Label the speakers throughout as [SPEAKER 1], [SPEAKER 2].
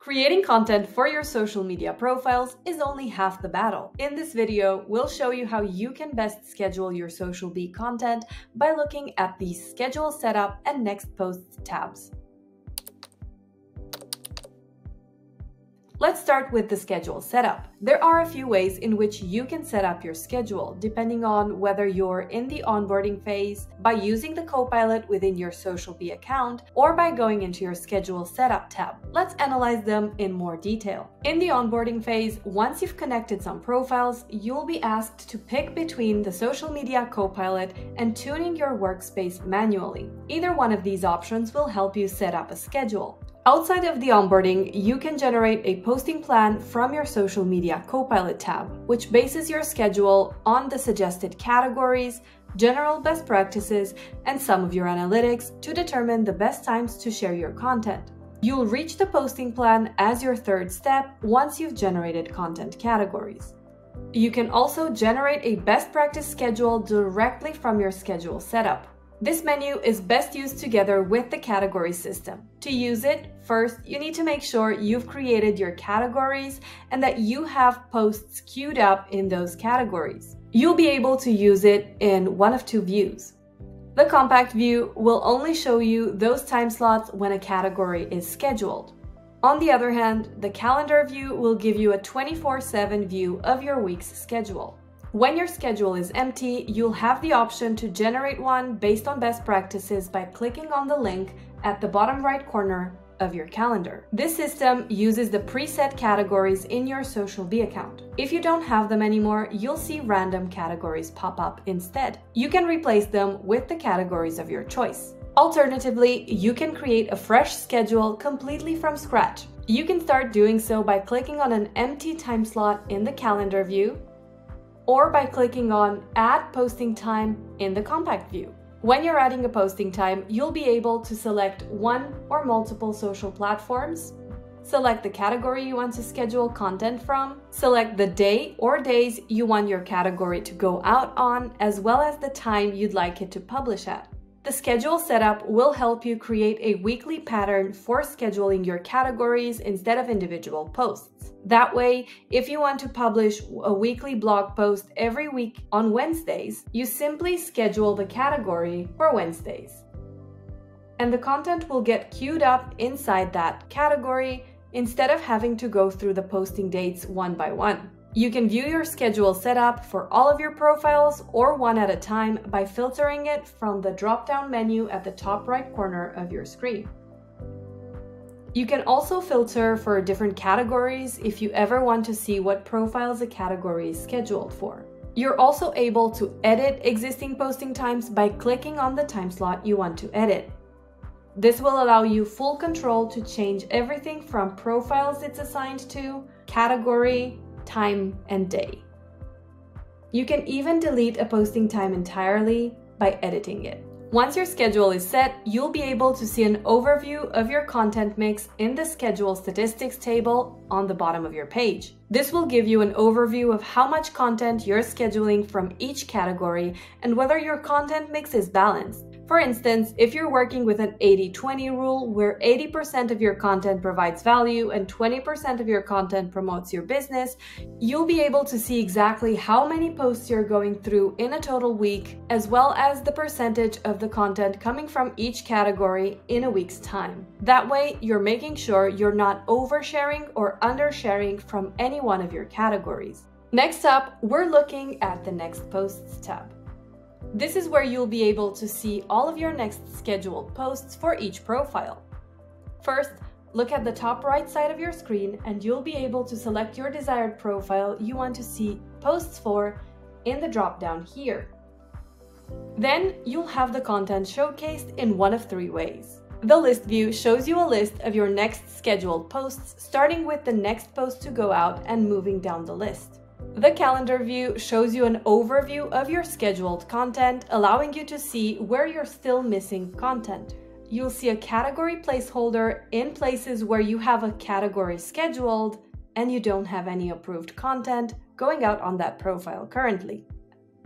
[SPEAKER 1] Creating content for your social media profiles is only half the battle. In this video, we'll show you how you can best schedule your SocialBee content by looking at the Schedule Setup and Next Posts tabs. Let's start with the schedule setup. There are a few ways in which you can set up your schedule, depending on whether you're in the onboarding phase, by using the Copilot within your SocialBee account, or by going into your Schedule Setup tab. Let's analyze them in more detail. In the onboarding phase, once you've connected some profiles, you'll be asked to pick between the Social Media Copilot and tuning your workspace manually. Either one of these options will help you set up a schedule. Outside of the onboarding, you can generate a posting plan from your social media Copilot tab, which bases your schedule on the suggested categories, general best practices, and some of your analytics to determine the best times to share your content. You'll reach the posting plan as your third step once you've generated content categories. You can also generate a best practice schedule directly from your schedule setup. This menu is best used together with the category system. To use it, first you need to make sure you've created your categories and that you have posts queued up in those categories. You'll be able to use it in one of two views. The compact view will only show you those time slots when a category is scheduled. On the other hand, the calendar view will give you a 24-7 view of your week's schedule. When your schedule is empty, you'll have the option to generate one based on best practices by clicking on the link at the bottom right corner of your calendar. This system uses the preset categories in your SocialBee account. If you don't have them anymore, you'll see random categories pop up instead. You can replace them with the categories of your choice. Alternatively, you can create a fresh schedule completely from scratch. You can start doing so by clicking on an empty time slot in the calendar view or by clicking on Add Posting Time in the compact view. When you're adding a posting time, you'll be able to select one or multiple social platforms, select the category you want to schedule content from, select the day or days you want your category to go out on, as well as the time you'd like it to publish at. The schedule setup will help you create a weekly pattern for scheduling your categories instead of individual posts. That way, if you want to publish a weekly blog post every week on Wednesdays, you simply schedule the category for Wednesdays. And the content will get queued up inside that category instead of having to go through the posting dates one by one. You can view your schedule setup for all of your profiles or one at a time by filtering it from the drop-down menu at the top right corner of your screen. You can also filter for different categories if you ever want to see what profiles a category is scheduled for. You're also able to edit existing posting times by clicking on the time slot you want to edit. This will allow you full control to change everything from profiles it's assigned to, category, time, and day. You can even delete a posting time entirely by editing it. Once your schedule is set, you'll be able to see an overview of your content mix in the schedule statistics table on the bottom of your page. This will give you an overview of how much content you're scheduling from each category and whether your content mix is balanced. For instance, if you're working with an 80-20 rule where 80% of your content provides value and 20% of your content promotes your business, you'll be able to see exactly how many posts you're going through in a total week, as well as the percentage of the content coming from each category in a week's time. That way, you're making sure you're not oversharing or undersharing from any one of your categories. Next up, we're looking at the Next Posts tab. This is where you'll be able to see all of your next scheduled posts for each profile. First, look at the top right side of your screen and you'll be able to select your desired profile you want to see posts for in the drop-down here. Then you'll have the content showcased in one of three ways. The list view shows you a list of your next scheduled posts, starting with the next post to go out and moving down the list. The calendar view shows you an overview of your scheduled content, allowing you to see where you're still missing content. You'll see a category placeholder in places where you have a category scheduled and you don't have any approved content going out on that profile currently.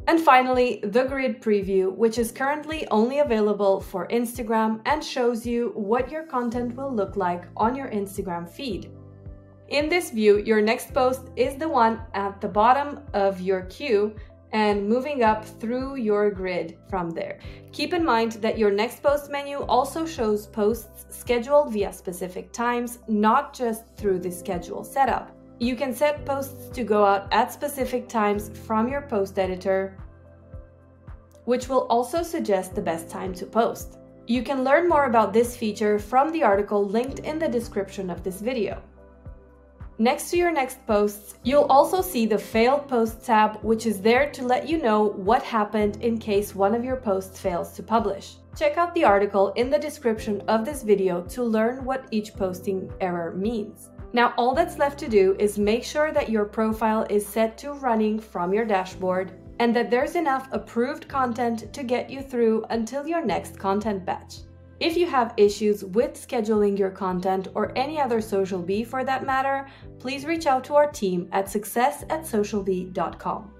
[SPEAKER 1] And finally, the grid preview, which is currently only available for Instagram and shows you what your content will look like on your Instagram feed. In this view, your next post is the one at the bottom of your queue and moving up through your grid from there. Keep in mind that your next post menu also shows posts scheduled via specific times, not just through the schedule setup. You can set posts to go out at specific times from your post editor, which will also suggest the best time to post. You can learn more about this feature from the article linked in the description of this video. Next to your next posts, you'll also see the Failed Post tab, which is there to let you know what happened in case one of your posts fails to publish. Check out the article in the description of this video to learn what each posting error means. Now all that's left to do is make sure that your profile is set to running from your dashboard and that there's enough approved content to get you through until your next content batch. If you have issues with scheduling your content or any other SocialBee for that matter, please reach out to our team at success at socialbee.com.